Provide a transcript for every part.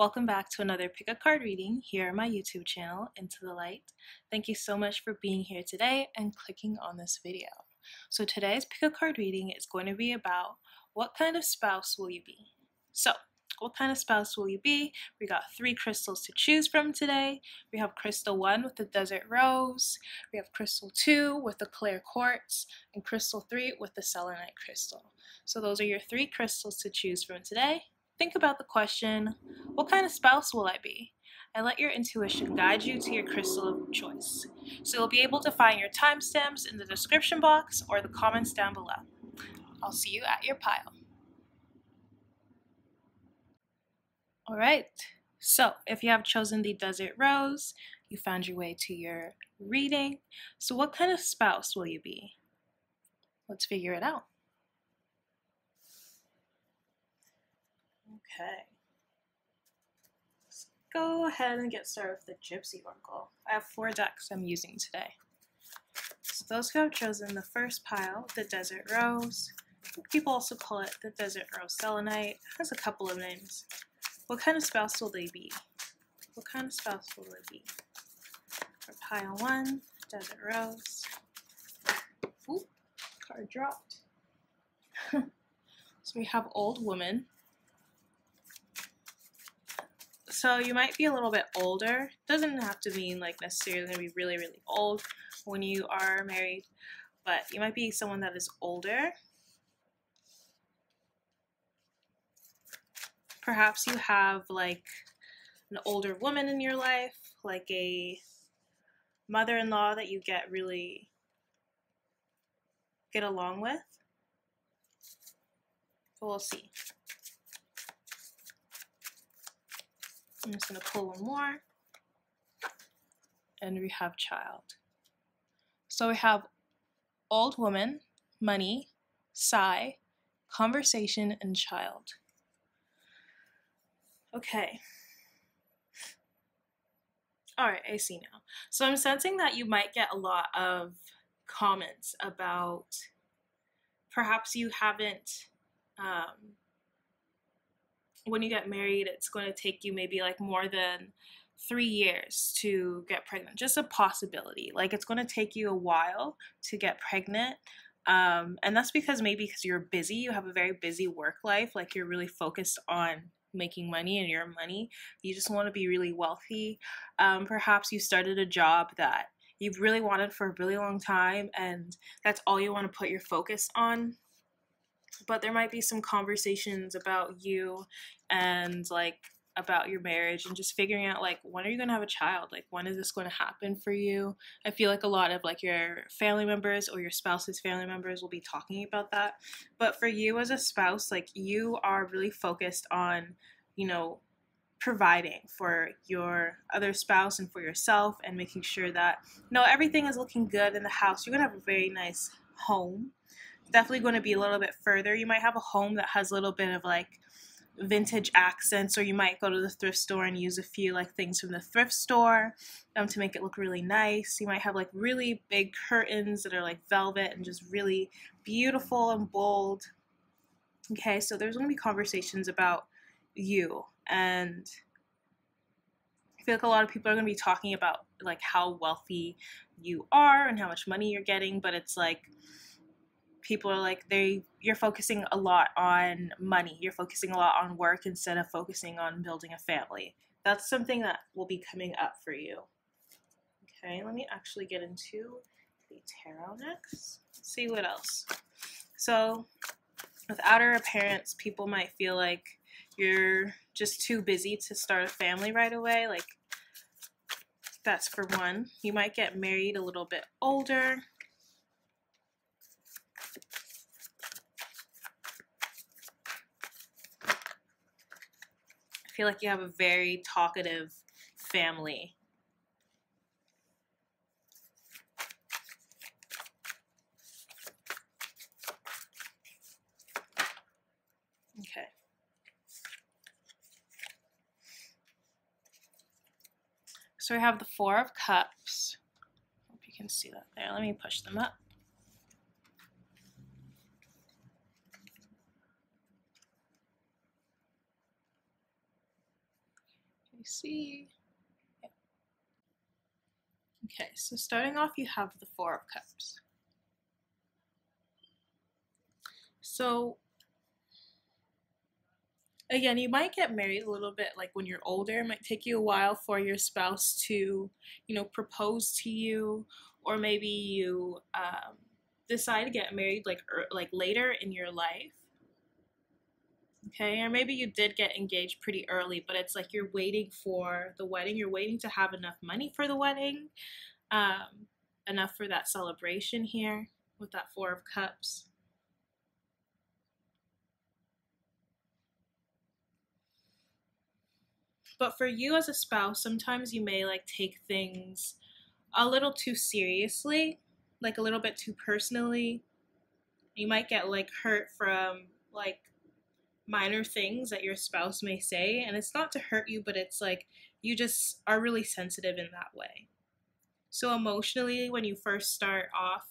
Welcome back to another pick a card reading here on my YouTube channel, Into the Light. Thank you so much for being here today and clicking on this video. So today's pick a card reading is going to be about what kind of spouse will you be? So, what kind of spouse will you be? We got three crystals to choose from today. We have crystal one with the desert rose, we have crystal two with the clear quartz, and crystal three with the selenite crystal. So those are your three crystals to choose from today. Think about the question, what kind of spouse will I be? And let your intuition guide you to your crystal of choice. So you'll be able to find your timestamps in the description box or the comments down below. I'll see you at your pile. All right, so if you have chosen the Desert Rose, you found your way to your reading. So what kind of spouse will you be? Let's figure it out. Okay. Let's go ahead and get started with the Gypsy Oracle. I have four decks I'm using today. So those who have chosen the first pile, the Desert Rose, people also call it the Desert Rose Selenite, it has a couple of names. What kind of spouse will they be? What kind of spouse will they be? For pile one, Desert Rose. Ooh, card dropped. so we have Old Woman, so you might be a little bit older. Doesn't have to mean like necessarily to be really, really old when you are married, but you might be someone that is older. Perhaps you have like an older woman in your life, like a mother-in-law that you get really get along with. we'll see. I'm just going to pull one more. And we have child. So we have old woman, money, sigh, conversation, and child. Okay. Alright, I see now. So I'm sensing that you might get a lot of comments about perhaps you haven't um, when you get married, it's going to take you maybe like more than three years to get pregnant. Just a possibility. Like it's going to take you a while to get pregnant. Um, and that's because maybe because you're busy, you have a very busy work life, like you're really focused on making money and your money. You just want to be really wealthy. Um, perhaps you started a job that you've really wanted for a really long time and that's all you want to put your focus on but there might be some conversations about you and like about your marriage and just figuring out like when are you going to have a child? Like when is this going to happen for you? I feel like a lot of like your family members or your spouse's family members will be talking about that. But for you as a spouse like you are really focused on you know providing for your other spouse and for yourself and making sure that you know everything is looking good in the house. You're going to have a very nice home definitely going to be a little bit further. You might have a home that has a little bit of like vintage accents or you might go to the thrift store and use a few like things from the thrift store um, to make it look really nice you might have like really big curtains that are like velvet and just really beautiful and bold okay so there's going to be conversations about you and I feel like a lot of people are going to be talking about like how wealthy you are and how much money you're getting but it's like people are like they you're focusing a lot on money. You're focusing a lot on work instead of focusing on building a family. That's something that will be coming up for you. Okay let me actually get into the tarot next. Let's see what else. So with outer appearance people might feel like you're just too busy to start a family right away. Like that's for one. You might get married a little bit older feel like you have a very talkative family. Okay. So we have the Four of Cups. Hope you can see that there. Let me push them up. See. Okay, so starting off, you have the Four of Cups. So, again, you might get married a little bit like when you're older. It might take you a while for your spouse to, you know, propose to you, or maybe you um, decide to get married like er, like later in your life. Okay, or maybe you did get engaged pretty early, but it's like you're waiting for the wedding. You're waiting to have enough money for the wedding, um, enough for that celebration here with that Four of Cups. But for you as a spouse, sometimes you may like take things a little too seriously, like a little bit too personally. You might get like hurt from like minor things that your spouse may say, and it's not to hurt you, but it's like you just are really sensitive in that way. So, emotionally, when you first start off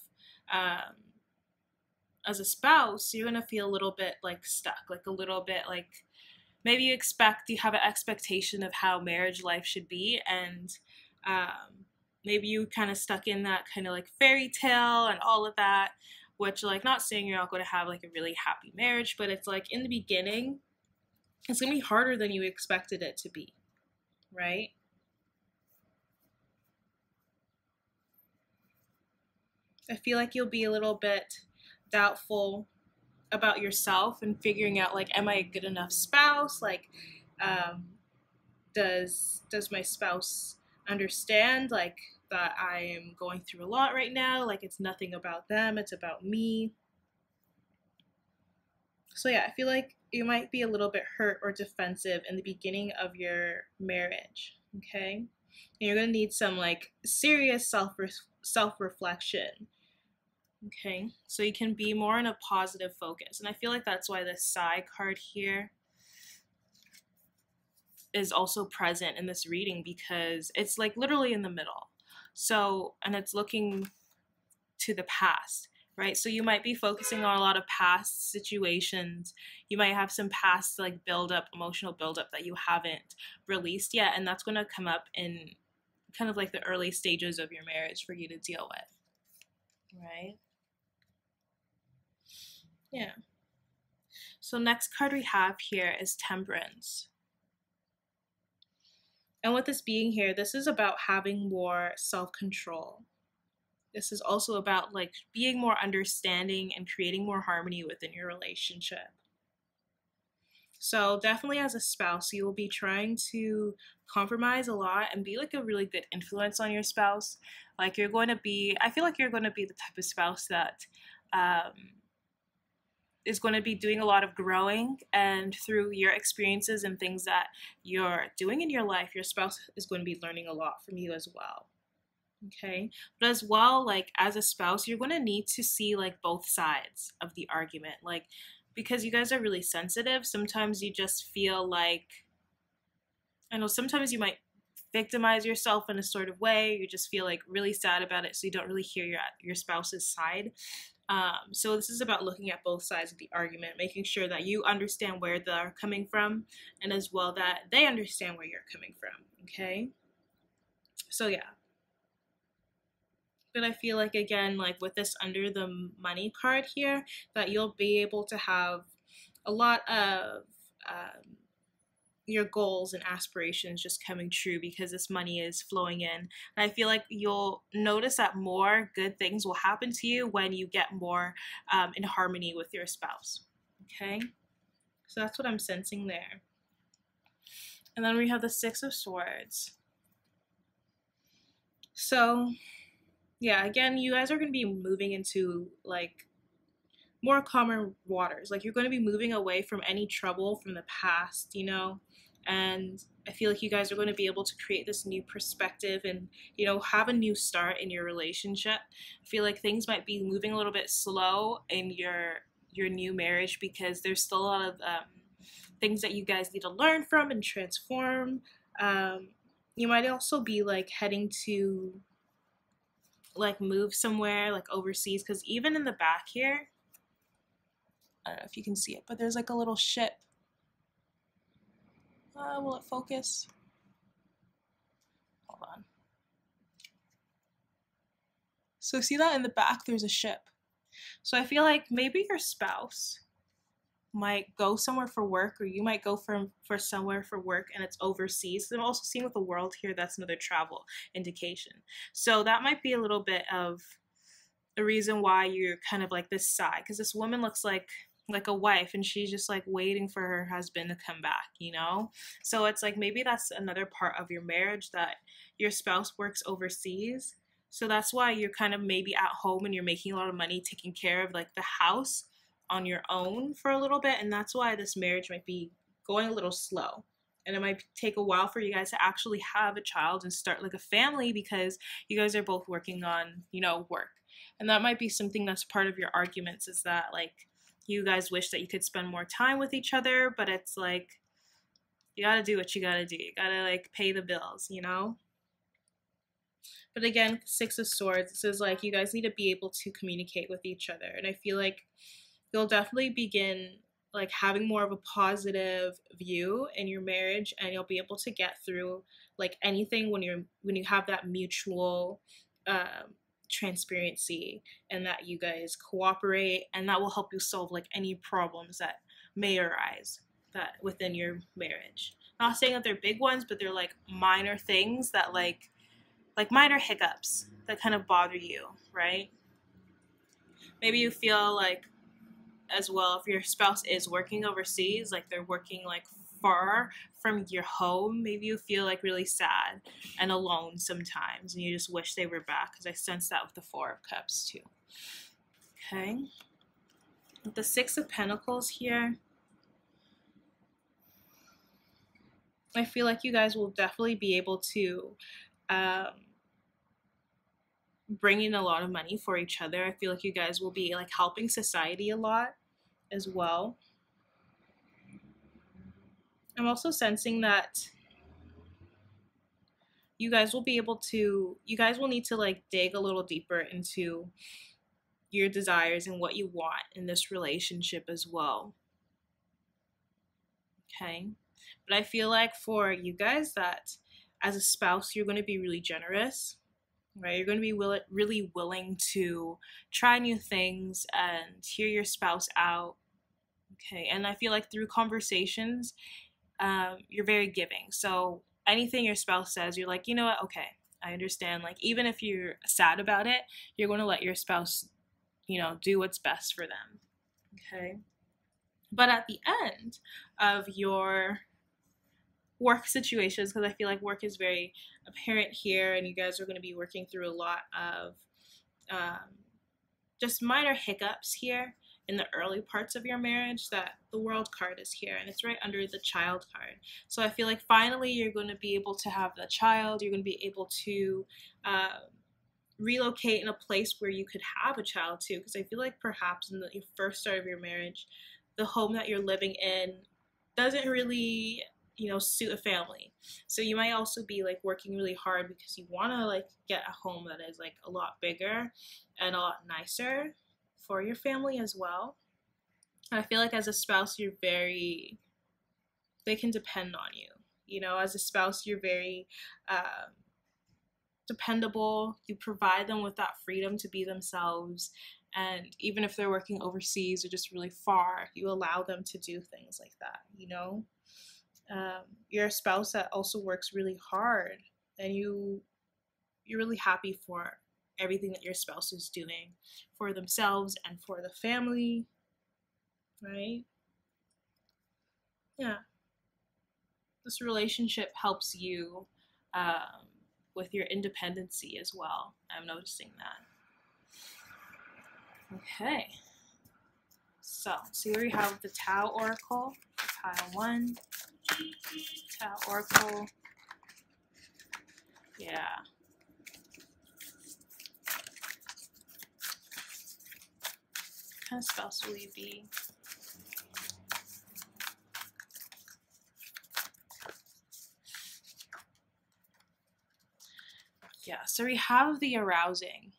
um, as a spouse, you're gonna feel a little bit like stuck, like a little bit like maybe you expect you have an expectation of how marriage life should be and um, maybe you kind of stuck in that kind of like fairy tale and all of that which like not saying you're not going to have like a really happy marriage but it's like in the beginning it's going to be harder than you expected it to be right? I feel like you'll be a little bit doubtful about yourself and figuring out like am i a good enough spouse? Like um, does does my spouse understand like that i am going through a lot right now like it's nothing about them it's about me so yeah i feel like you might be a little bit hurt or defensive in the beginning of your marriage okay and you're to need some like serious self self reflection Okay, so you can be more in a positive focus. And I feel like that's why the side card here is also present in this reading because it's like literally in the middle. So, and it's looking to the past, right? So you might be focusing on a lot of past situations. You might have some past like build up, emotional build up that you haven't released yet. And that's going to come up in kind of like the early stages of your marriage for you to deal with, right? Yeah. So next card we have here is Temperance. And with this being here, this is about having more self-control. This is also about like being more understanding and creating more harmony within your relationship. So definitely as a spouse, you will be trying to compromise a lot and be like a really good influence on your spouse. Like you're going to be, I feel like you're going to be the type of spouse that um, is going to be doing a lot of growing and through your experiences and things that you're doing in your life your spouse is going to be learning a lot from you as well. Okay? But as well like as a spouse you're going to need to see like both sides of the argument like because you guys are really sensitive. Sometimes you just feel like i know sometimes you might victimize yourself in a sort of way. You just feel like really sad about it so you don't really hear your your spouse's side um, so this is about looking at both sides of the argument, making sure that you understand where they're coming from, and as well that they understand where you're coming from. Okay. So yeah. But I feel like again, like with this under the money card here, that you'll be able to have a lot of um, your goals and aspirations just coming true because this money is flowing in. And I feel like you'll notice that more good things will happen to you when you get more um, in harmony with your spouse. Okay? So that's what I'm sensing there. And then we have the Six of Swords. So, yeah, again, you guys are going to be moving into like more calmer waters. Like you're going to be moving away from any trouble from the past, you know? And I feel like you guys are going to be able to create this new perspective and you know have a new start in your relationship. I feel like things might be moving a little bit slow in your your new marriage because there's still a lot of um, things that you guys need to learn from and transform. Um, you might also be like heading to like move somewhere like overseas because even in the back here, I don't know if you can see it, but there's like a little ship uh, will it focus? Hold on. So see that in the back, there's a ship. So I feel like maybe your spouse might go somewhere for work or you might go from for somewhere for work and it's overseas. I'm also seeing with the world here, that's another travel indication. So that might be a little bit of a reason why you're kind of like this side because this woman looks like like a wife and she's just like waiting for her husband to come back, you know? So it's like maybe that's another part of your marriage that your spouse works overseas. So that's why you're kind of maybe at home and you're making a lot of money taking care of like the house on your own for a little bit and that's why this marriage might be going a little slow. And it might take a while for you guys to actually have a child and start like a family because you guys are both working on, you know, work. And that might be something that's part of your arguments is that like you guys wish that you could spend more time with each other, but it's like you gotta do what you gotta do. You gotta like pay the bills, you know? But again, Six of Swords, this is like you guys need to be able to communicate with each other. And I feel like you'll definitely begin like having more of a positive view in your marriage and you'll be able to get through like anything when you're when you have that mutual um, transparency and that you guys cooperate and that will help you solve like any problems that may arise that within your marriage. Not saying that they're big ones but they're like minor things that like like minor hiccups that kind of bother you right? Maybe you feel like as well if your spouse is working overseas like they're working like far from your home, maybe you feel like really sad and alone sometimes and you just wish they were back because I sense that with the Four of Cups too. Okay. With the Six of Pentacles here, I feel like you guys will definitely be able to um, bring in a lot of money for each other. I feel like you guys will be like helping society a lot as well. I'm also sensing that you guys will be able to you guys will need to like dig a little deeper into your desires and what you want in this relationship as well. Okay? But I feel like for you guys that as a spouse you're going to be really generous. Right? You're going to be will- really willing to try new things and hear your spouse out. Okay? And I feel like through conversations um, you're very giving. So anything your spouse says, you're like, you know what? Okay, I understand. Like even if you're sad about it, you're going to let your spouse, you know, do what's best for them. Okay. But at the end of your work situations, because I feel like work is very apparent here, and you guys are going to be working through a lot of um, just minor hiccups here in the early parts of your marriage that the world card is here and it's right under the child card. So I feel like finally you're going to be able to have the child, you're going to be able to uh, relocate in a place where you could have a child too. Because I feel like perhaps in the first start of your marriage, the home that you're living in doesn't really you know suit a family so you might also be like working really hard because you want to like get a home that is like a lot bigger and a lot nicer for your family as well. I feel like as a spouse, you're very, they can depend on you. You know, as a spouse, you're very um, dependable. You provide them with that freedom to be themselves. And even if they're working overseas or just really far, you allow them to do things like that, you know? Um, you're a spouse that also works really hard and you you're really happy for everything that your spouse is doing for themselves and for the family, right? Yeah. This relationship helps you um, with your independency as well. I'm noticing that. Okay. So, see where we have the Tao Oracle, pile one, Tao Oracle. Yeah. Kind of spouse will you be? Yeah, so we have the arousing.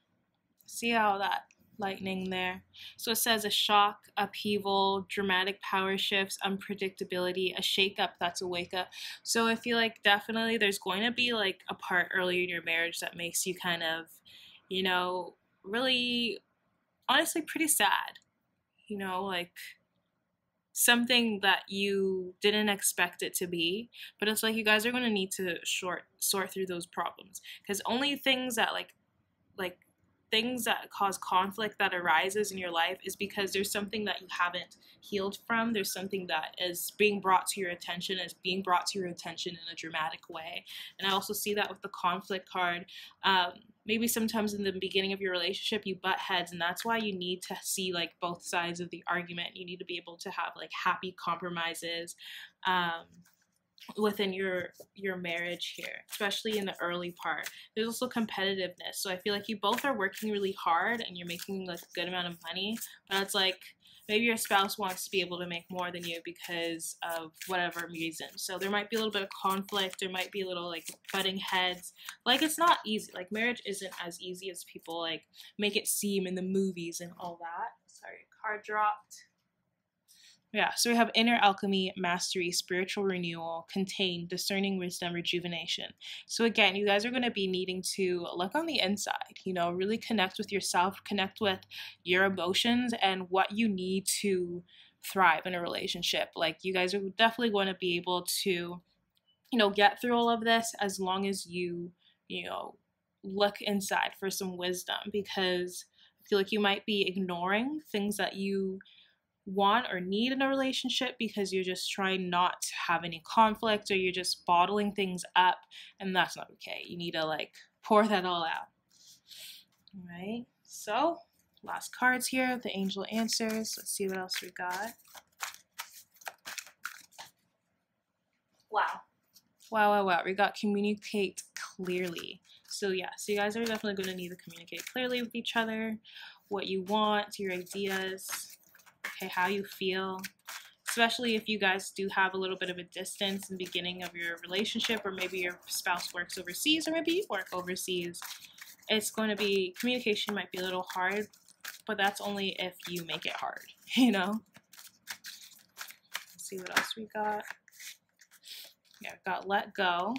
See how that lightning there. So it says a shock, upheaval, dramatic power shifts, unpredictability, a shake-up that's a wake up. So I feel like definitely there's going to be like a part early in your marriage that makes you kind of, you know, really, honestly, pretty sad. You know, like something that you didn't expect it to be but it's like you guys are going to need to short sort through those problems because only things that like like things that cause conflict that arises in your life is because there's something that you haven't healed from. There's something that is being brought to your attention, is being brought to your attention in a dramatic way. And I also see that with the conflict card. Um, maybe sometimes in the beginning of your relationship you butt heads and that's why you need to see like both sides of the argument you need to be able to have like happy compromises um, within your your marriage here especially in the early part. There's also competitiveness. So i feel like you both are working really hard and you're making like a good amount of money but it's like maybe your spouse wants to be able to make more than you because of whatever reason. So there might be a little bit of conflict. There might be a little like butting heads. Like it's not easy. Like marriage isn't as easy as people like make it seem in the movies and all that. Sorry car dropped yeah, so we have inner alchemy, mastery, spiritual renewal, contain, discerning wisdom, rejuvenation. So again, you guys are going to be needing to look on the inside, you know, really connect with yourself, connect with your emotions and what you need to thrive in a relationship. Like you guys are definitely going to be able to, you know, get through all of this as long as you, you know, look inside for some wisdom because I feel like you might be ignoring things that you want or need in a relationship because you're just trying not to have any conflict or you're just bottling things up and that's not okay. You need to like pour that all out. All right. So, last cards here, the angel answers. Let's see what else we got. Wow. Wow, wow, wow. We got communicate clearly. So yeah, so you guys are definitely going to need to communicate clearly with each other, what you want, your ideas, okay, how you feel, especially if you guys do have a little bit of a distance in the beginning of your relationship, or maybe your spouse works overseas, or maybe you work overseas. It's going to be, communication might be a little hard, but that's only if you make it hard, you know? Let's see what else we got. Yeah, got let go.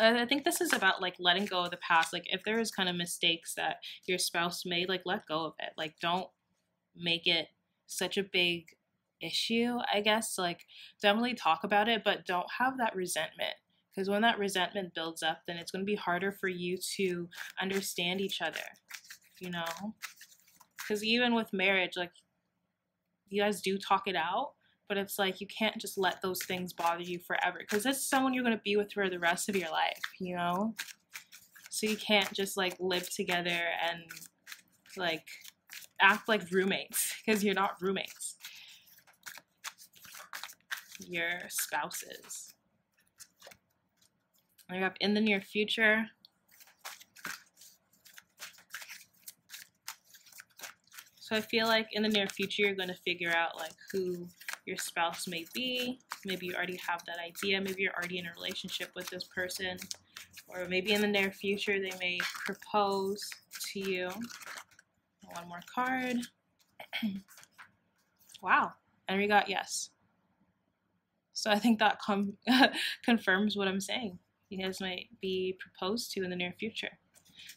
I think this is about like letting go of the past. Like if there is kind of mistakes that your spouse made, like let go of it. Like don't make it such a big issue, I guess. Like definitely talk about it, but don't have that resentment. Because when that resentment builds up, then it's going to be harder for you to understand each other, you know? Because even with marriage, like, you guys do talk it out, but it's like you can't just let those things bother you forever because this is someone you're going to be with for the rest of your life, you know? So you can't just like live together and like act like roommates because you're not roommates. You're spouses. You have in the near future. So I feel like in the near future you're going to figure out like who your spouse may be. Maybe you already have that idea. Maybe you're already in a relationship with this person. Or maybe in the near future they may propose to you. One more card. wow. And we got yes. So I think that com- confirms what I'm saying. You guys might be proposed to in the near future.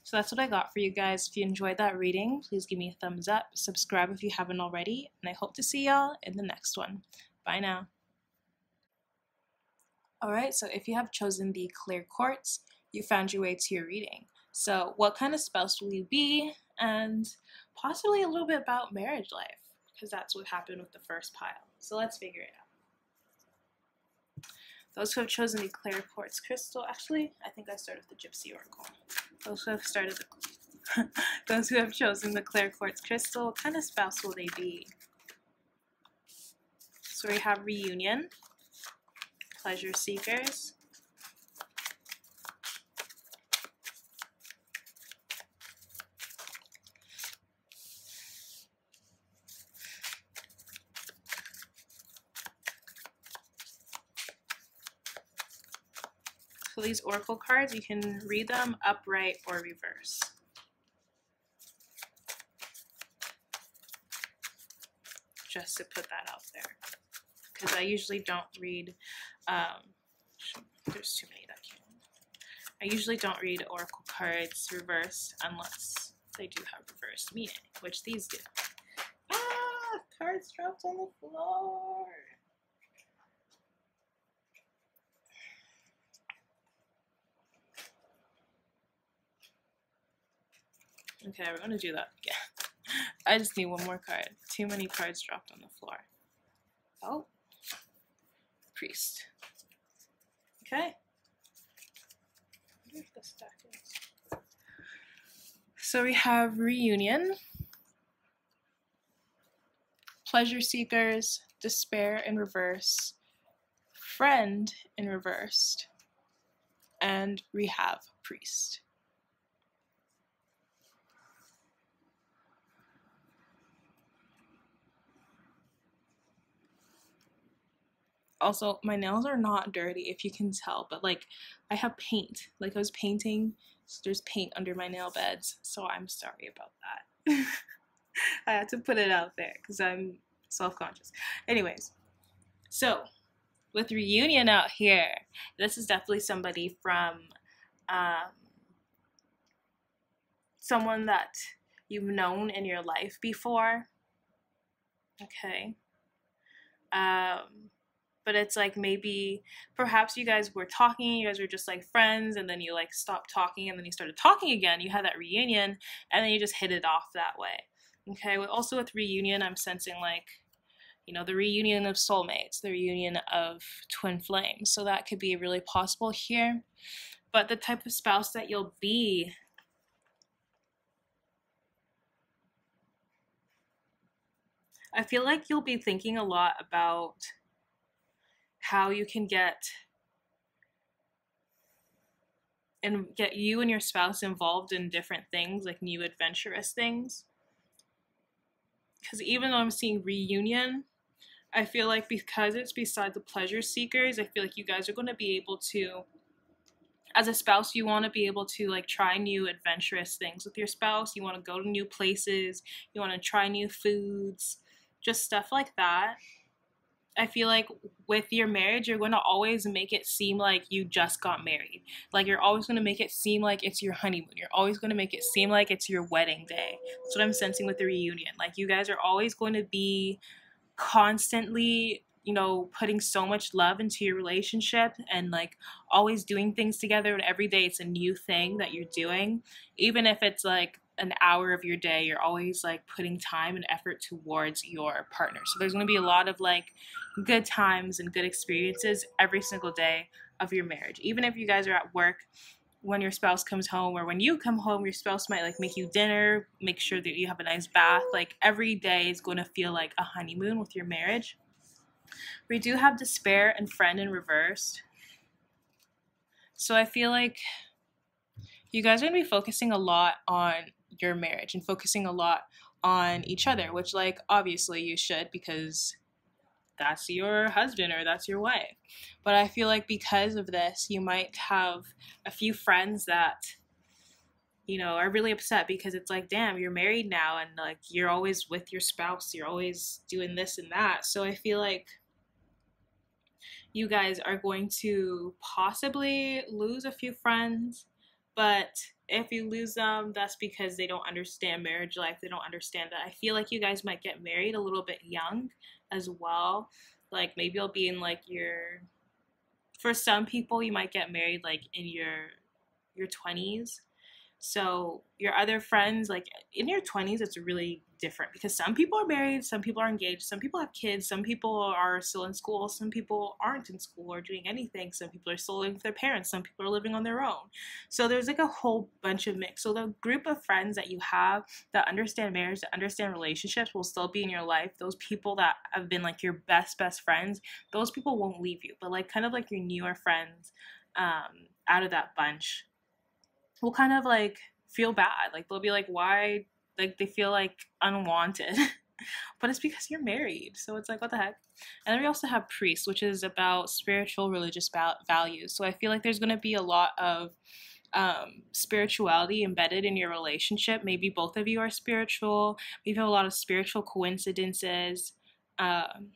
So that's what I got for you guys. If you enjoyed that reading, please give me a thumbs up, subscribe if you haven't already, and I hope to see y'all in the next one. Bye now. Alright, so if you have chosen the clear quartz, you found your way to your reading. So what kind of spouse will you be? And possibly a little bit about marriage life, because that's what happened with the first pile. So let's figure it out. Those who have chosen the clear quartz crystal, actually, I think I started with the gypsy oracle. Those who have started the, those who have chosen the clear quartz crystal, what kind of spouse will they be? So we have reunion, pleasure seekers, So these oracle cards, you can read them upright or reverse. Just to put that out there. Because I usually don't read, um, there's too many that came I usually don't read oracle cards reversed unless they do have reversed meaning, which these do. Ah, cards dropped on the floor. Okay, we're gonna do that again. I just need one more card. Too many cards dropped on the floor. Oh, priest. Okay. So we have reunion, pleasure seekers, despair in reverse, friend in reversed, and we have priest. Also my nails are not dirty if you can tell but like i have paint. Like i was painting so there's paint under my nail beds so i'm sorry about that. I had to put it out there because i'm self-conscious. Anyways so with reunion out here this is definitely somebody from um, someone that you've known in your life before. Okay. Um, but it's like maybe perhaps you guys were talking you guys were just like friends and then you like stopped talking and then you started talking again you had that reunion and then you just hit it off that way. Okay also with reunion i'm sensing like you know the reunion of soulmates the reunion of twin flames so that could be really possible here. But the type of spouse that you'll be I feel like you'll be thinking a lot about how you can get and get you and your spouse involved in different things, like new adventurous things. Because even though I'm seeing reunion, I feel like because it's beside the pleasure seekers, I feel like you guys are going to be able to, as a spouse, you want to be able to like try new adventurous things with your spouse. You want to go to new places, you want to try new foods, just stuff like that. I feel like with your marriage, you're going to always make it seem like you just got married. Like you're always going to make it seem like it's your honeymoon. You're always going to make it seem like it's your wedding day. That's what I'm sensing with the reunion. Like you guys are always going to be constantly, you know, putting so much love into your relationship and like always doing things together. And every day it's a new thing that you're doing, even if it's like an hour of your day, you're always like putting time and effort towards your partner. So there's going to be a lot of like good times and good experiences every single day of your marriage. Even if you guys are at work, when your spouse comes home or when you come home, your spouse might like make you dinner, make sure that you have a nice bath. Like every day is going to feel like a honeymoon with your marriage. We do have despair and friend in reversed. So I feel like you guys are going to be focusing a lot on your marriage and focusing a lot on each other, which, like, obviously you should because that's your husband or that's your wife. But I feel like because of this, you might have a few friends that, you know, are really upset because it's like, damn, you're married now and like you're always with your spouse, you're always doing this and that. So I feel like you guys are going to possibly lose a few friends, but if you lose them, that's because they don't understand marriage life. They don't understand that. I feel like you guys might get married a little bit young as well. Like maybe you'll be in like your for some people you might get married like in your your 20s so your other friends, like in your 20s, it's really different because some people are married, some people are engaged, some people have kids, some people are still in school, some people aren't in school or doing anything, some people are still living with their parents, some people are living on their own. So there's like a whole bunch of mix. So the group of friends that you have that understand marriage, that understand relationships will still be in your life. Those people that have been like your best, best friends, those people won't leave you. But like kind of like your newer friends um, out of that bunch will kind of like feel bad. Like they'll be like, why? Like they feel like unwanted. but it's because you're married. So it's like, what the heck? And then we also have priests, which is about spiritual religious values. So I feel like there's going to be a lot of um, spirituality embedded in your relationship. Maybe both of you are spiritual. Maybe have a lot of spiritual coincidences. Um,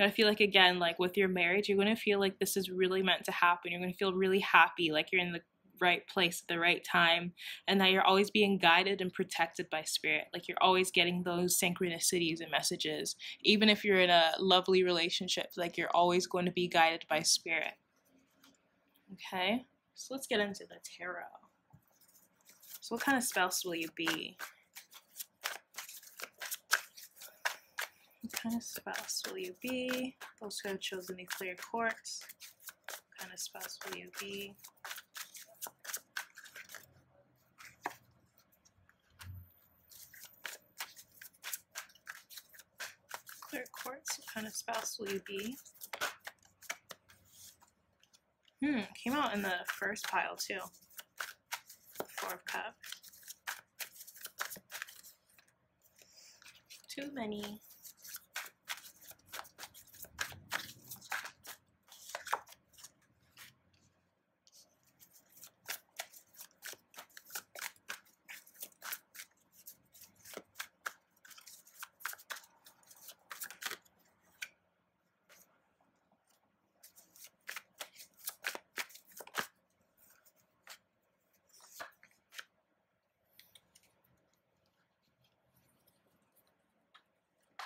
I feel like again, like with your marriage, you're going to feel like this is really meant to happen. You're going to feel really happy, like you're in the right place at the right time and that you're always being guided and protected by spirit. Like you're always getting those synchronicities and messages. Even if you're in a lovely relationship like you're always going to be guided by spirit. Okay? So let's get into the tarot. So what kind of spouse will you be? What kind of spouse will you be? Those who have chosen the clear quartz. What kind of spouse will you be clear quartz. What kind of spouse will you be? Hmm, came out in the first pile too. Four of Cups. Too many.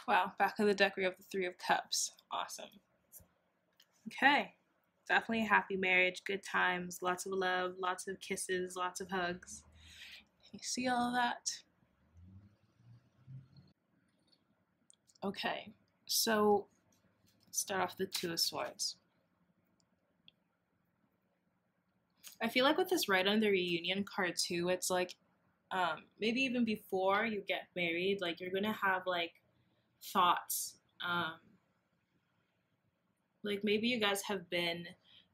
Wow, back of the deck we have the Three of Cups. Awesome. Okay, definitely a happy marriage, good times, lots of love, lots of kisses, lots of hugs. You see all that? Okay, so start off the Two of Swords. I feel like with this right on the reunion card too, it's like um, maybe even before you get married, like you're gonna have like thoughts. Um, like maybe you guys have been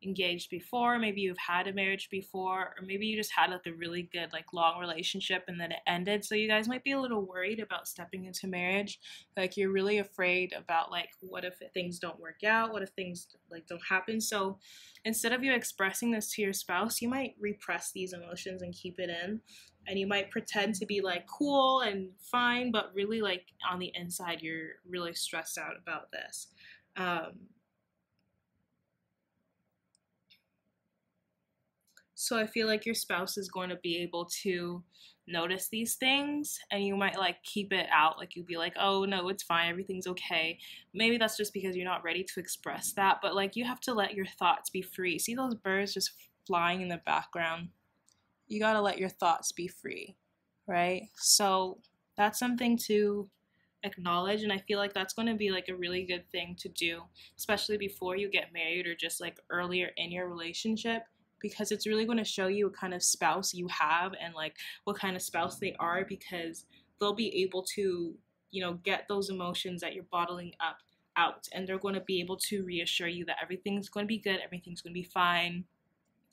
engaged before, maybe you've had a marriage before, or maybe you just had like a really good like long relationship and then it ended. So you guys might be a little worried about stepping into marriage. Like you're really afraid about like what if things don't work out? What if things like don't happen? So instead of you expressing this to your spouse, you might repress these emotions and keep it in and you might pretend to be like cool and fine, but really like on the inside you're really stressed out about this. Um, so I feel like your spouse is going to be able to notice these things and you might like keep it out. Like you'd be like oh no it's fine. Everything's okay. Maybe that's just because you're not ready to express that but like you have to let your thoughts be free. See those birds just flying in the background you got to let your thoughts be free, right? So that's something to acknowledge and I feel like that's going to be like a really good thing to do, especially before you get married or just like earlier in your relationship because it's really going to show you what kind of spouse you have and like what kind of spouse they are because they'll be able to, you know, get those emotions that you're bottling up out and they're going to be able to reassure you that everything's going to be good, everything's going to be fine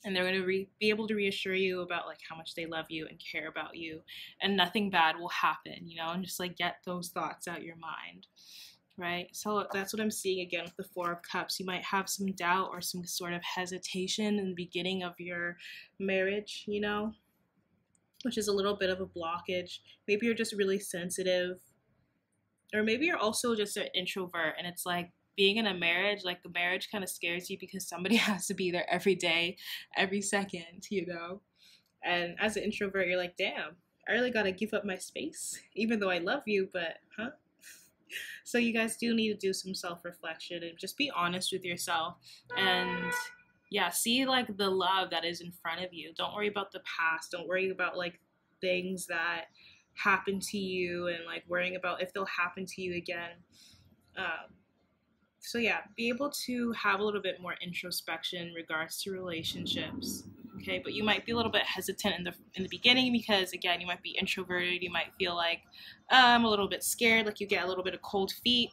and they're going to re- be able to reassure you about like how much they love you and care about you and nothing bad will happen you know and just like get those thoughts out your mind right? So that's what i'm seeing again with the four of cups. You might have some doubt or some sort of hesitation in the beginning of your marriage you know which is a little bit of a blockage. Maybe you're just really sensitive or maybe you're also just an introvert and it's like being in a marriage, like a marriage kind of scares you because somebody has to be there every day, every second, you know? And as an introvert, you're like, damn, I really gotta give up my space, even though I love you, but huh? So you guys do need to do some self-reflection and just be honest with yourself and yeah, see like the love that is in front of you. Don't worry about the past. Don't worry about like things that happen to you and like worrying about if they'll happen to you again. Um, so yeah, be able to have a little bit more introspection in regards to relationships. Okay, but you might be a little bit hesitant in the in the beginning because again, you might be introverted. You might feel like uh, I'm a little bit scared, like you get a little bit of cold feet.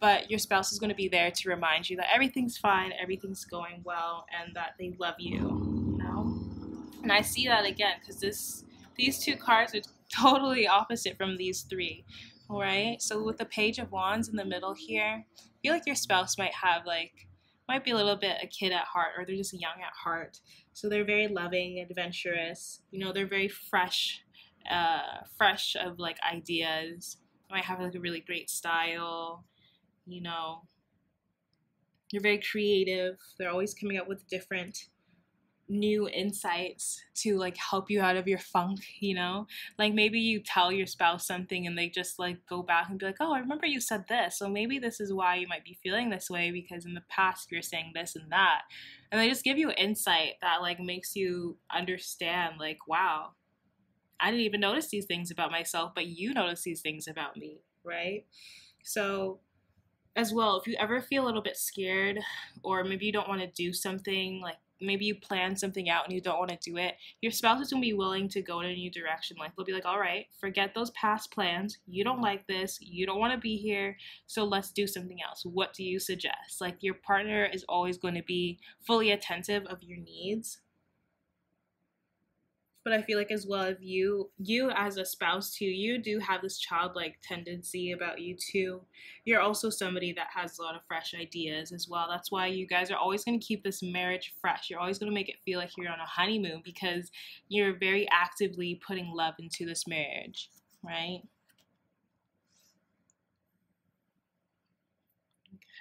But your spouse is going to be there to remind you that everything's fine, everything's going well, and that they love you. You know, and I see that again because this these two cards are totally opposite from these three. All right, so with the Page of Wands in the middle here, feel like your spouse might have like might be a little bit a kid at heart or they're just young at heart. So they're very loving adventurous you know they're very fresh uh fresh of like ideas. They might have like a really great style you know. They're very creative. They're always coming up with different new insights to like help you out of your funk, you know? Like maybe you tell your spouse something and they just like go back and be like, "Oh, I remember you said this." So maybe this is why you might be feeling this way because in the past you're saying this and that. And they just give you insight that like makes you understand like, "Wow, I didn't even notice these things about myself, but you notice these things about me." Right? So as well, if you ever feel a little bit scared or maybe you don't want to do something like maybe you plan something out and you don't want to do it, your spouse is going to be willing to go in a new direction. Like, they'll be like, all right, forget those past plans. You don't like this. You don't want to be here. So let's do something else. What do you suggest? Like, your partner is always going to be fully attentive of your needs but I feel like as well if you you as a spouse too, you do have this childlike tendency about you too. You're also somebody that has a lot of fresh ideas as well. That's why you guys are always going to keep this marriage fresh. You're always going to make it feel like you're on a honeymoon because you're very actively putting love into this marriage, right?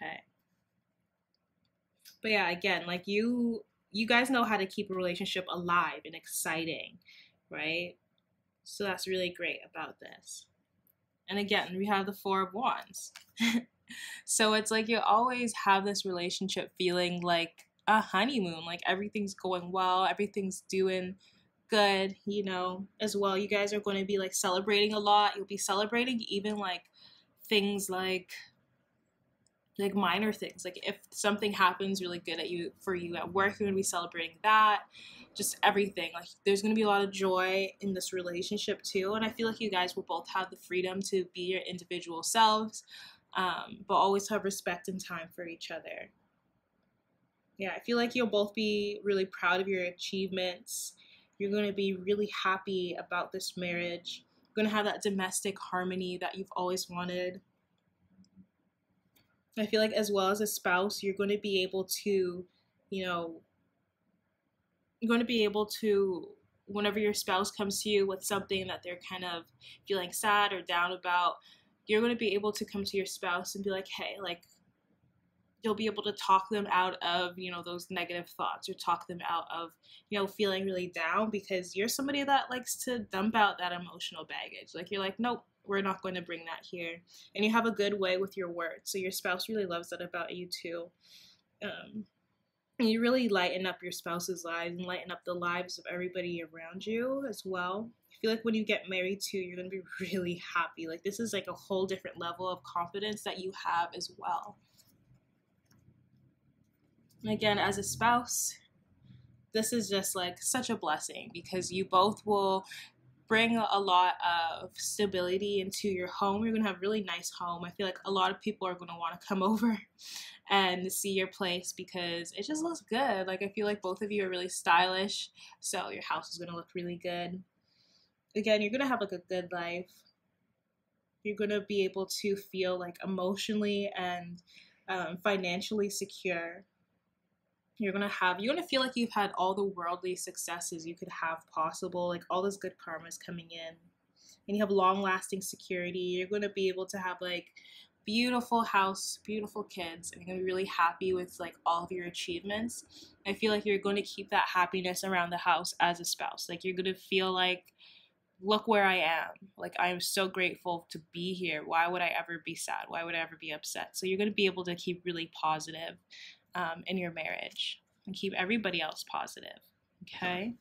Okay. But yeah, again, like you you guys know how to keep a relationship alive and exciting, right? So that's really great about this. And again, we have the Four of Wands. so it's like you always have this relationship feeling like a honeymoon, like everything's going well, everything's doing good, you know, as well. You guys are going to be like celebrating a lot. You'll be celebrating even like things like like minor things. Like if something happens really good at you for you at work, you're gonna be celebrating that. Just everything. Like there's gonna be a lot of joy in this relationship too. And I feel like you guys will both have the freedom to be your individual selves, um, but always have respect and time for each other. Yeah, I feel like you'll both be really proud of your achievements. You're gonna be really happy about this marriage. You're gonna have that domestic harmony that you've always wanted I feel like as well as a spouse, you're going to be able to, you know, you're going to be able to whenever your spouse comes to you with something that they're kind of feeling sad or down about, you're going to be able to come to your spouse and be like, "Hey, like you'll be able to talk them out of, you know, those negative thoughts or talk them out of, you know, feeling really down because you're somebody that likes to dump out that emotional baggage. Like you're like, "Nope, we're not going to bring that here. And you have a good way with your words. So your spouse really loves that about you too. Um, and you really lighten up your spouse's lives and lighten up the lives of everybody around you as well. I feel like when you get married too, you're gonna be really happy. Like this is like a whole different level of confidence that you have as well. And again, as a spouse, this is just like such a blessing because you both will bring a lot of stability into your home. You're gonna have a really nice home. I feel like a lot of people are gonna want to come over and see your place because it just looks good. Like I feel like both of you are really stylish, so your house is gonna look really good. Again, you're gonna have like a good life. You're gonna be able to feel like emotionally and um, financially secure you're gonna have you're gonna feel like you've had all the worldly successes you could have possible like all this good karma is coming in. And you have long lasting security. You're gonna be able to have like beautiful house beautiful kids and you're gonna be really happy with like all of your achievements. I feel like you're to keep that happiness around the house as a spouse. Like you're gonna feel like look where i am. Like i'm so grateful to be here. Why would i ever be sad? Why would i ever be upset? So you're going to be able to keep really positive um, in your marriage and keep everybody else positive. Okay.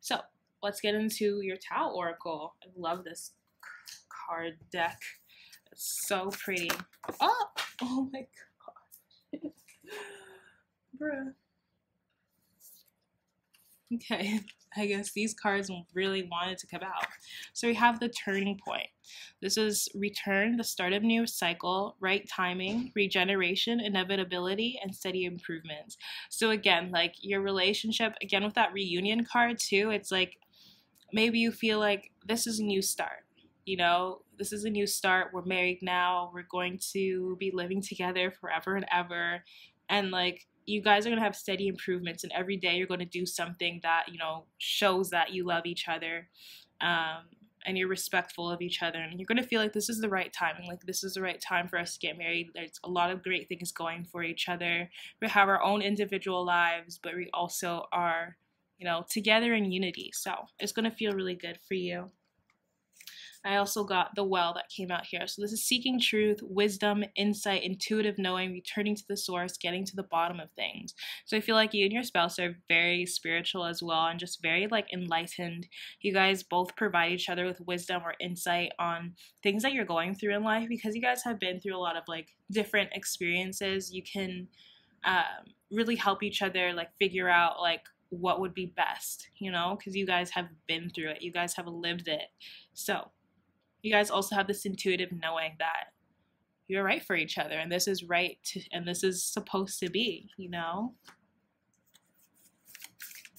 So let's get into your Tao Oracle. I love this card deck. It's so pretty. Oh, oh my god. Bruh. Okay. I guess these cards really wanted to come out. So we have the turning point. This is return, the start of new cycle, right timing, regeneration, inevitability, and steady improvements. So again, like your relationship, again with that reunion card too, it's like maybe you feel like this is a new start. You know, this is a new start. We're married now. We're going to be living together forever and ever. And like you guys are going to have steady improvements and every day you're going to do something that you know shows that you love each other um, and you're respectful of each other and you're going to feel like this is the right time like this is the right time for us to get married. There's a lot of great things going for each other. We have our own individual lives but we also are you know together in unity so it's going to feel really good for you I also got the well that came out here. So this is seeking truth, wisdom, insight, intuitive knowing, returning to the source, getting to the bottom of things. So I feel like you and your spouse are very spiritual as well and just very like enlightened. You guys both provide each other with wisdom or insight on things that you're going through in life because you guys have been through a lot of like different experiences. You can um, really help each other like figure out like what would be best, you know, because you guys have been through it. You guys have lived it. So you guys also have this intuitive knowing that you're right for each other and this is right to, and this is supposed to be, you know?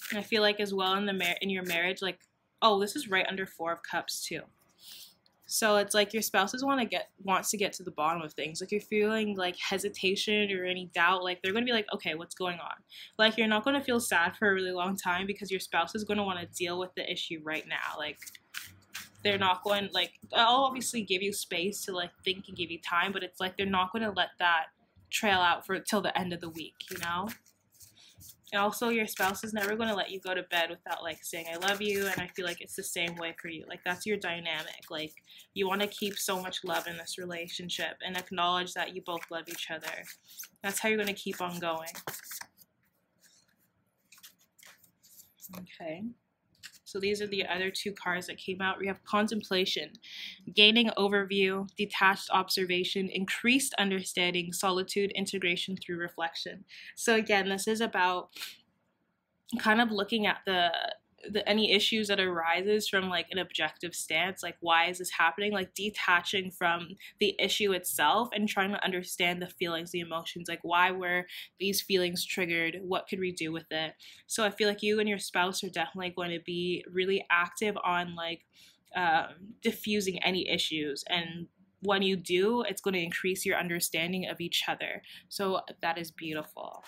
And I feel like as well in the mar- in your marriage like oh, this is right under 4 of cups too. So it's like your spouses want to get wants to get to the bottom of things. Like you're feeling like hesitation or any doubt, like they're going to be like, "Okay, what's going on?" Like you're not going to feel sad for a really long time because your spouse is going to want to deal with the issue right now. Like they're not going like I'll obviously give you space to like think and give you time, but it's like they're not going to let that trail out for till the end of the week, you know? And also your spouse is never going to let you go to bed without like saying I love you and I feel like it's the same way for you. Like that's your dynamic. Like you want to keep so much love in this relationship and acknowledge that you both love each other. That's how you're going to keep on going. Okay. So these are the other two cards that came out. We have contemplation, gaining overview, detached observation, increased understanding, solitude, integration through reflection. So again, this is about kind of looking at the the, any issues that arises from like an objective stance like why is this happening? Like detaching from the issue itself and trying to understand the feelings the emotions like why were these feelings triggered? What could we do with it? So i feel like you and your spouse are definitely going to be really active on like um, diffusing any issues. And when you do it's going to increase your understanding of each other. So that is beautiful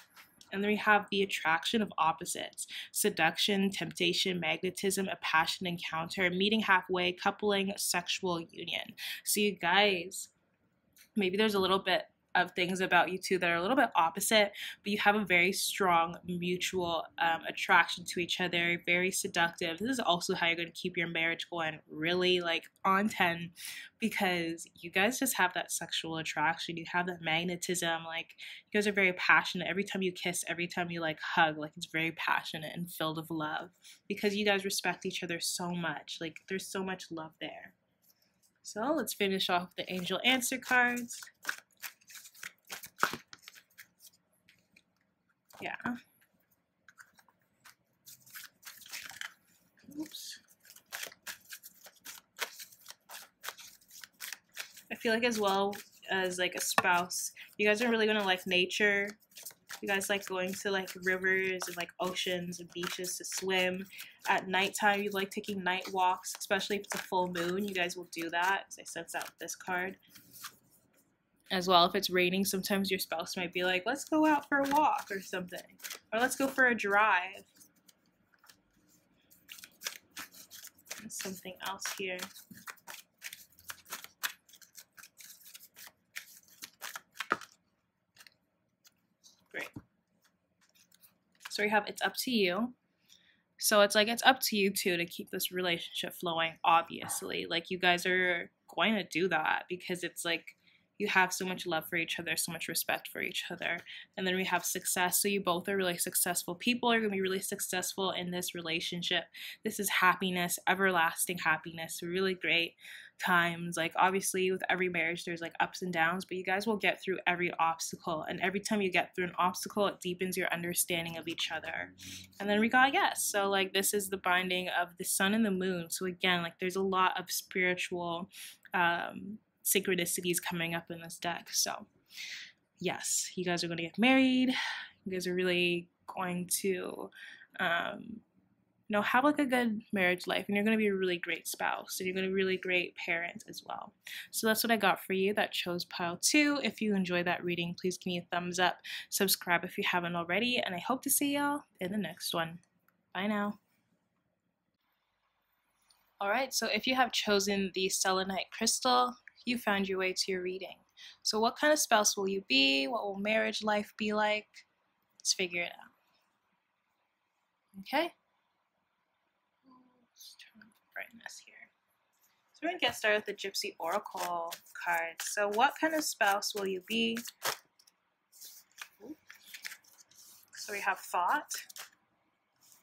and then we have the attraction of opposites seduction, temptation, magnetism, a passion encounter, meeting halfway, coupling, sexual union. So, you guys, maybe there's a little bit of things about you two that are a little bit opposite, but you have a very strong mutual um, attraction to each other, very seductive. This is also how you're going to keep your marriage going really like on 10 because you guys just have that sexual attraction. You have that magnetism. Like, you guys are very passionate. Every time you kiss, every time you like hug, like it's very passionate and filled of love because you guys respect each other so much. Like, there's so much love there. So let's finish off the angel answer cards. Yeah. Oops. I feel like as well as like a spouse, you guys are really gonna like nature. You guys like going to like rivers and like oceans and beaches to swim. At nighttime, you like taking night walks, especially if it's a full moon. You guys will do that. I sense out this card as well. If it's raining, sometimes your spouse might be like, let's go out for a walk or something, or let's go for a drive. something else here. Great. So we have it's up to you. So it's like it's up to you too to keep this relationship flowing, obviously. Like you guys are going to do that because it's like you have so much love for each other, so much respect for each other. And then we have success. So you both are really successful people, are going to be really successful in this relationship. This is happiness, everlasting happiness, really great times. Like, obviously, with every marriage, there's like ups and downs, but you guys will get through every obstacle. And every time you get through an obstacle, it deepens your understanding of each other. And then we got yes. So, like, this is the binding of the sun and the moon. So, again, like, there's a lot of spiritual. Um, synchronicities coming up in this deck. So, yes, you guys are going to get married. You guys are really going to, um, you know, have like a good marriage life, and you're going to be a really great spouse, and you're going to be really great parents as well. So that's what I got for you. That chose pile two. If you enjoyed that reading, please give me a thumbs up, subscribe if you haven't already, and I hope to see y'all in the next one. Bye now. All right, so if you have chosen the selenite crystal, you found your way to your reading. So, what kind of spouse will you be? What will marriage life be like? Let's figure it out. Okay? Let's turn the brightness here. So, we're going to get started with the Gypsy Oracle card. So, what kind of spouse will you be? So, we have thought.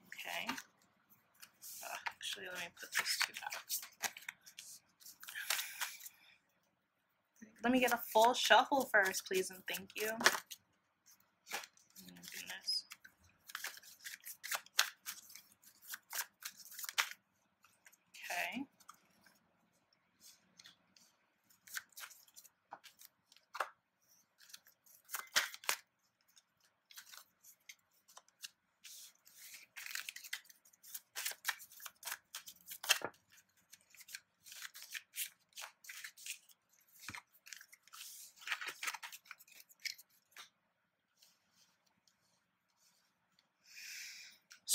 Okay. Actually, let me put these two back. Let me get a full shuffle first, please, and thank you.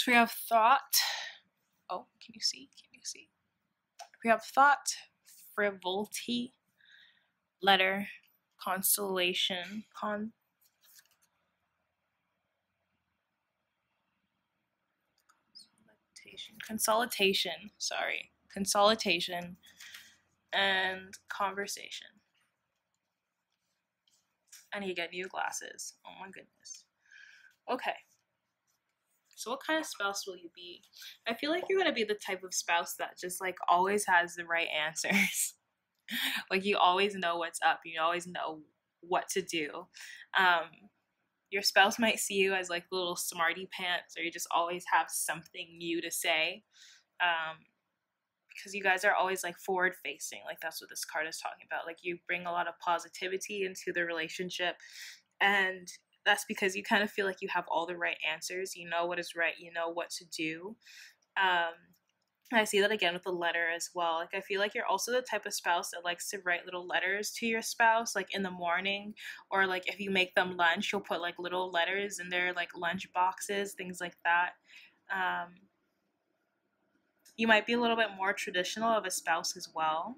So we have thought. Oh, can you see? Can you see? We have thought, frivolity, letter, constellation, con. Consolidation, sorry, consolidation, and conversation. I need to get new glasses. Oh my goodness. Okay. So, what kind of spouse will you be? I feel like you're going to be the type of spouse that just like always has the right answers. like, you always know what's up, you always know what to do. Um, your spouse might see you as like little smarty pants, or you just always have something new to say. Um, because you guys are always like forward facing like that's what this card is talking about like you bring a lot of positivity into the relationship and that's because you kind of feel like you have all the right answers. You know what is right. You know what to do. Um, I see that again with the letter as well. Like I feel like you're also the type of spouse that likes to write little letters to your spouse, like in the morning, or like if you make them lunch, you'll put like little letters in their like lunch boxes, things like that. Um, you might be a little bit more traditional of a spouse as well.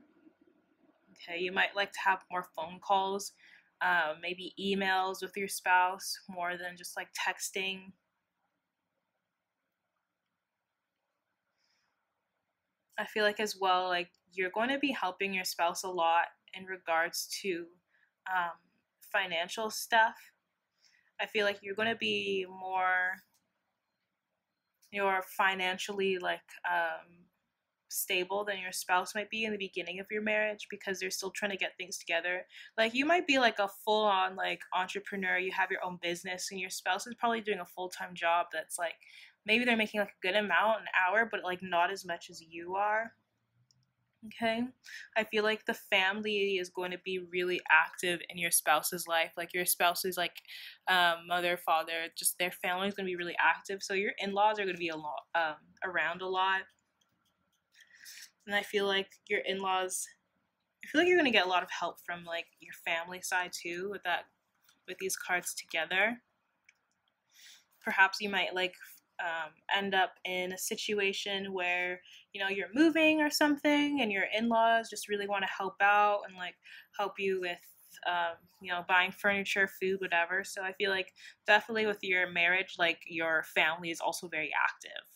Okay, you might like to have more phone calls uh, maybe emails with your spouse more than just like texting. I feel like as well, like you're going to be helping your spouse a lot in regards to um, financial stuff. I feel like you're going to be more, you're financially like um, stable than your spouse might be in the beginning of your marriage because they're still trying to get things together. Like you might be like a full on like entrepreneur, you have your own business and your spouse is probably doing a full-time job that's like maybe they're making like a good amount an hour but like not as much as you are. Okay. I feel like the family is going to be really active in your spouse's life. Like your spouse's like um, mother, father, just their family is going to be really active. So your in-laws are going to be a lot um, around a lot and I feel like your in-laws I feel like you're going to get a lot of help from like your family side too with that with these cards together. Perhaps you might like um, end up in a situation where you know you're moving or something and your in-laws just really want to help out and like help you with um, you know buying furniture food whatever so i feel like definitely with your marriage like your family is also very active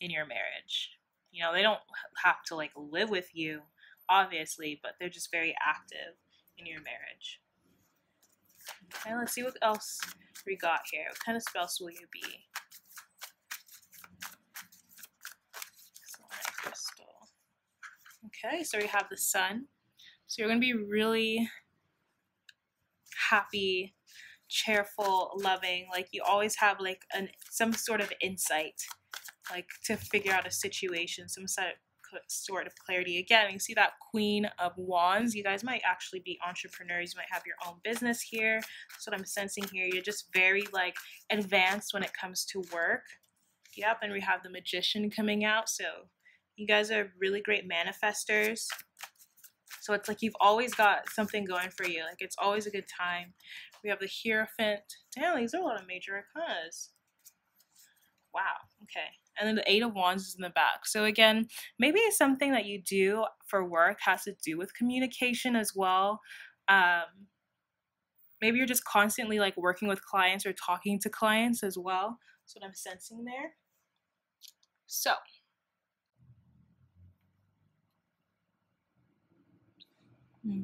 in your marriage you know, they don't have to like live with you, obviously, but they're just very active in your marriage. Okay, let's see what else we got here. What kind of spouse will you be? Okay, so we have the sun. So you're going to be really happy, cheerful, loving. Like you always have like an some sort of insight like to figure out a situation, some sort of, sort of clarity. Again, you see that Queen of Wands. You guys might actually be entrepreneurs. You might have your own business here. That's what I'm sensing here. You're just very like advanced when it comes to work. Yep, and we have the Magician coming out. So you guys are really great manifestors. So it's like you've always got something going for you. Like it's always a good time. We have the Hierophant. Damn, these are a lot of major arcanas. Wow. Okay. And then the Eight of Wands is in the back. So again, maybe something that you do for work has to do with communication as well. Um, maybe you're just constantly like working with clients or talking to clients as well. That's what I'm sensing there. So. Hmm.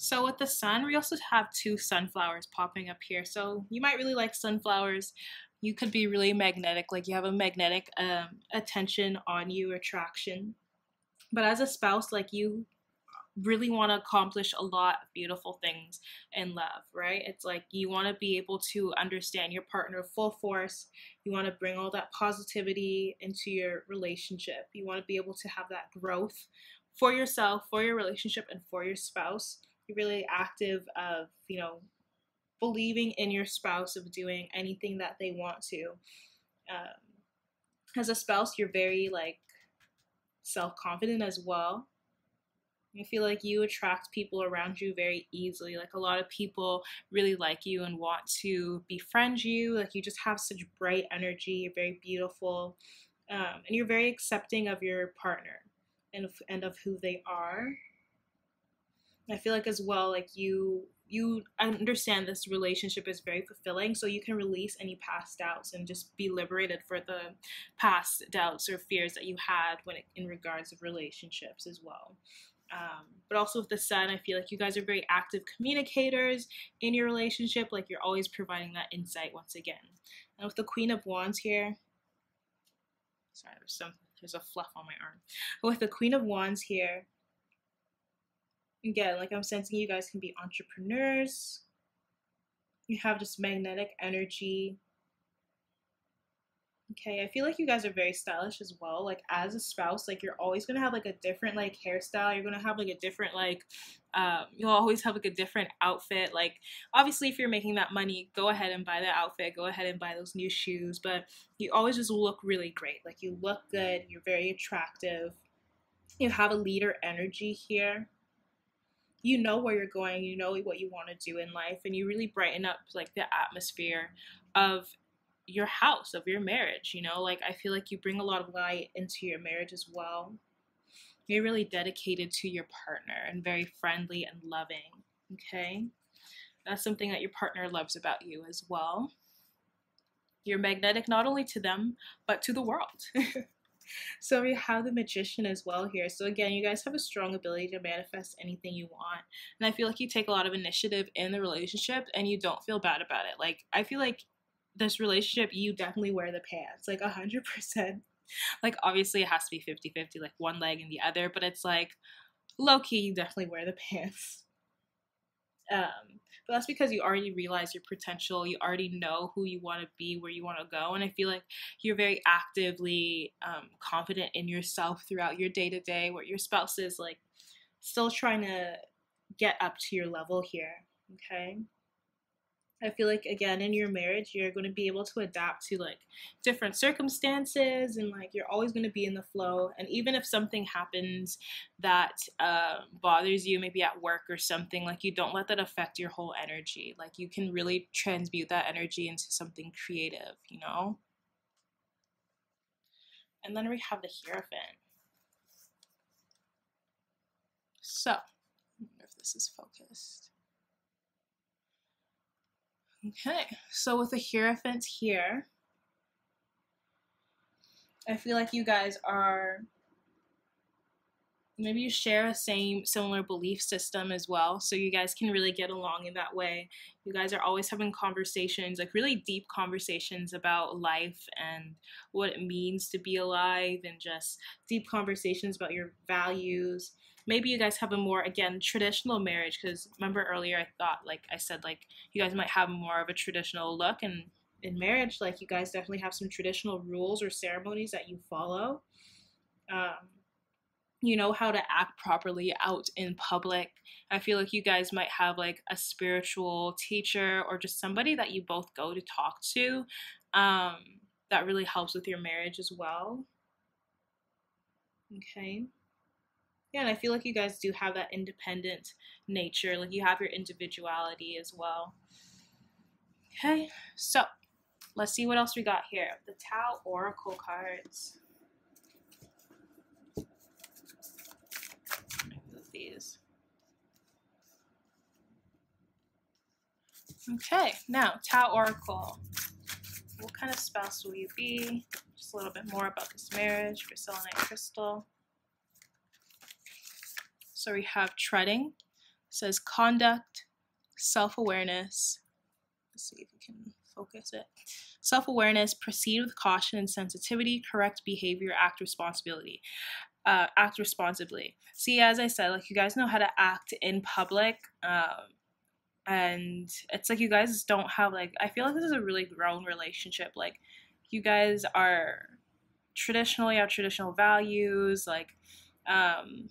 So with the sun, we also have two sunflowers popping up here. So you might really like sunflowers. You could be really magnetic, like you have a magnetic um, attention on you, attraction. But as a spouse, like you really want to accomplish a lot of beautiful things in love, right? It's like you want to be able to understand your partner full force. You want to bring all that positivity into your relationship. You want to be able to have that growth for yourself, for your relationship, and for your spouse You're really active of you know believing in your spouse of doing anything that they want to um, as a spouse you're very like self-confident as well I feel like you attract people around you very easily. Like a lot of people really like you and want to befriend you. Like you just have such bright energy. You're very beautiful, um, and you're very accepting of your partner and of, and of who they are. I feel like as well, like you you understand this relationship is very fulfilling, so you can release any past doubts and just be liberated for the past doubts or fears that you had when it, in regards of relationships as well. Um, but also with the sun, I feel like you guys are very active communicators in your relationship. Like you're always providing that insight once again. And with the Queen of Wands here, sorry, there's some there's a fluff on my arm. But with the Queen of Wands here, again, like I'm sensing you guys can be entrepreneurs. You have just magnetic energy. Okay, I feel like you guys are very stylish as well. Like as a spouse, like you're always gonna have like a different like hairstyle. You're gonna have like a different like um, you'll always have like a different outfit. Like obviously, if you're making that money, go ahead and buy that outfit. Go ahead and buy those new shoes. But you always just look really great. Like you look good. You're very attractive. You have a leader energy here you know where you're going, you know what you want to do in life, and you really brighten up like the atmosphere of your house, of your marriage. You know, like I feel like you bring a lot of light into your marriage as well. You're really dedicated to your partner and very friendly and loving. Okay. That's something that your partner loves about you as well. You're magnetic not only to them, but to the world. so we have the magician as well here. So again, you guys have a strong ability to manifest anything you want. And I feel like you take a lot of initiative in the relationship and you don't feel bad about it. Like I feel like this relationship, you definitely wear the pants, like a hundred percent. Like obviously it has to be 50-50, like one leg and the other, but it's like low key, you definitely wear the pants. Um, but that's because you already realize your potential. You already know who you want to be, where you want to go. And I feel like you're very actively um, confident in yourself throughout your day to day, where your spouse is like still trying to get up to your level here. Okay. I feel like again in your marriage you're going to be able to adapt to like different circumstances and like you're always going to be in the flow. And even if something happens that uh, bothers you maybe at work or something like you don't let that affect your whole energy. Like you can really transmute that energy into something creative you know? And then we have the hierophant. So I wonder if this is focused Okay, so with the Hierophant here, I feel like you guys are maybe you share a same similar belief system as well so you guys can really get along in that way. You guys are always having conversations like really deep conversations about life and what it means to be alive and just deep conversations about your values maybe you guys have a more again traditional marriage because remember earlier i thought like i said like you guys might have more of a traditional look and in marriage like you guys definitely have some traditional rules or ceremonies that you follow. Um, you know how to act properly out in public. I feel like you guys might have like a spiritual teacher or just somebody that you both go to talk to um, that really helps with your marriage as well. Okay yeah, and I feel like you guys do have that independent nature. Like you have your individuality as well. Okay, so let's see what else we got here. The Tao Oracle cards. These. Okay, now Tao Oracle. What kind of spouse will you be? Just a little bit more about this marriage for selenite crystal. So we have treading. Says conduct, self-awareness. Let's see if we can focus it. Self-awareness, proceed with caution and sensitivity, correct behavior, act responsibility. Uh, act responsibly. See, as I said, like you guys know how to act in public. Um, and it's like you guys don't have like I feel like this is a really grown relationship. Like you guys are traditionally have traditional values, like um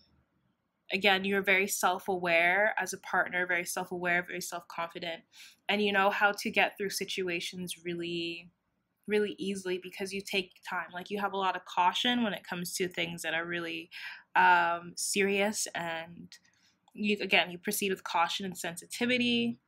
again, you're very self-aware as a partner, very self-aware, very self-confident, and you know how to get through situations really really easily because you take time. Like you have a lot of caution when it comes to things that are really um, serious and you again you proceed with caution and sensitivity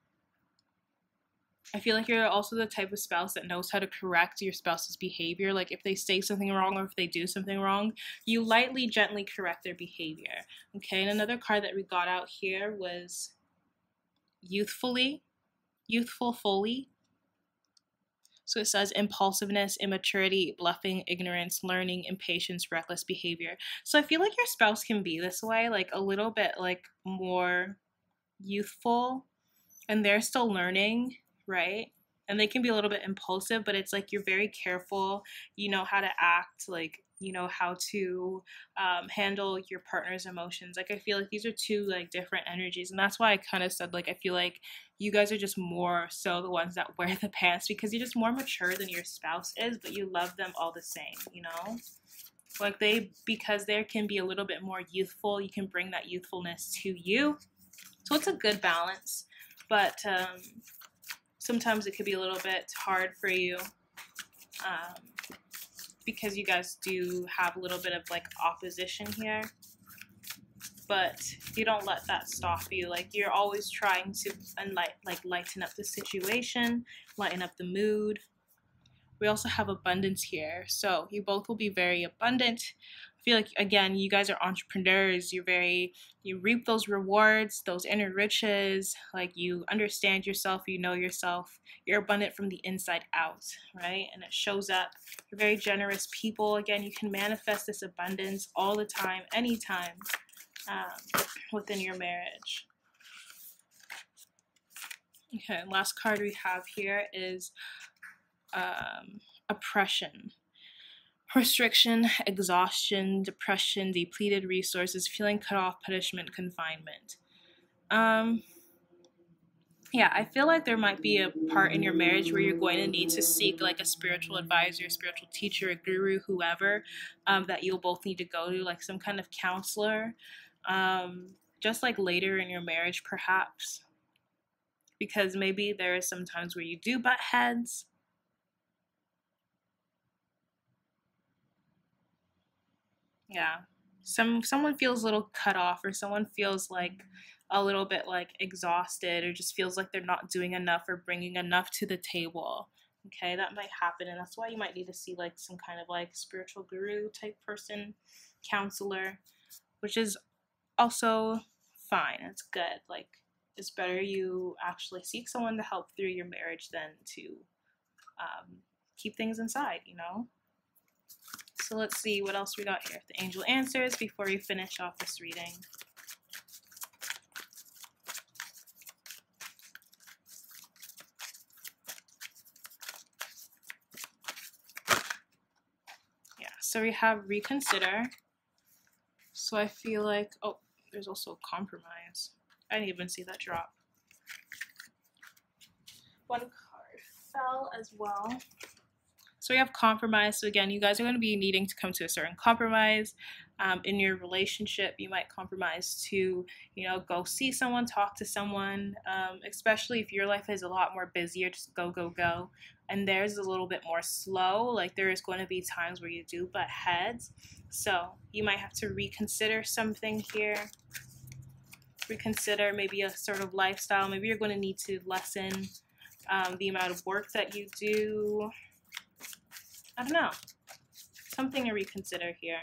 I feel like you're also the type of spouse that knows how to correct your spouse's behavior. Like if they say something wrong or if they do something wrong, you lightly, gently correct their behavior. Okay, and another card that we got out here was youthfully, youthful folly. So it says impulsiveness, immaturity, bluffing, ignorance, learning, impatience, reckless behavior. So I feel like your spouse can be this way, like a little bit like more youthful and they're still learning, right? And they can be a little bit impulsive, but it's like you're very careful. You know how to act, like you know how to um, handle your partner's emotions like i feel like these are two like different energies and that's why i kind of said like i feel like you guys are just more so the ones that wear the pants because you're just more mature than your spouse is but you love them all the same you know like they because they can be a little bit more youthful you can bring that youthfulness to you so it's a good balance but um, sometimes it could be a little bit hard for you um, because you guys do have a little bit of like opposition here. But you don't let that stop you. Like you're always trying to unlight, like lighten up the situation, lighten up the mood. We also have abundance here. So you both will be very abundant feel like again you guys are entrepreneurs. You're very you reap those rewards those inner riches. Like you understand yourself you know yourself. You're abundant from the inside out right? And it shows up. You're very generous people. Again you can manifest this abundance all the time anytime um, within your marriage. Okay last card we have here is um, oppression restriction, exhaustion, depression, depleted resources, feeling cut off, punishment, confinement. Um, yeah, I feel like there might be a part in your marriage where you're going to need to seek like a spiritual advisor, a spiritual teacher, a guru, whoever um, that you'll both need to go to, like some kind of counselor, um, just like later in your marriage, perhaps. Because maybe there are some times where you do butt heads, yeah. Some someone feels a little cut off or someone feels like a little bit like exhausted or just feels like they're not doing enough or bringing enough to the table. Okay that might happen and that's why you might need to see like some kind of like spiritual guru type person counselor which is also fine. It's good. Like it's better you actually seek someone to help through your marriage than to um, keep things inside you know so let's see what else we got here. The angel answers before we finish off this reading. Yeah, so we have reconsider. So I feel like, oh, there's also compromise. I didn't even see that drop. One card fell as well. So we have compromise. So again, you guys are going to be needing to come to a certain compromise um, in your relationship. You might compromise to, you know, go see someone, talk to someone, um, especially if your life is a lot more busier, just go, go, go. And theirs is a little bit more slow. Like there is going to be times where you do butt heads. So you might have to reconsider something here. Reconsider maybe a sort of lifestyle. Maybe you're going to need to lessen um, the amount of work that you do I don't know. Something to reconsider here.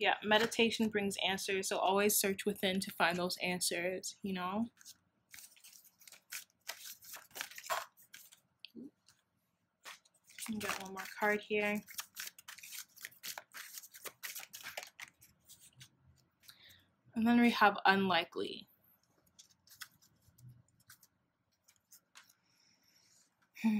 Yeah, meditation brings answers, so always search within to find those answers, you know? Get one more card here. And then we have unlikely. Hmm.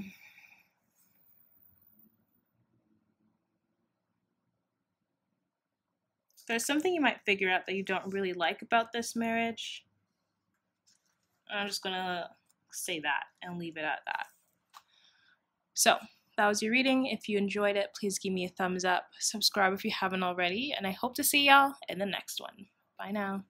There's something you might figure out that you don't really like about this marriage. I'm just gonna say that and leave it at that. So, that was your reading. If you enjoyed it, please give me a thumbs up. Subscribe if you haven't already, and I hope to see y'all in the next one. Bye now.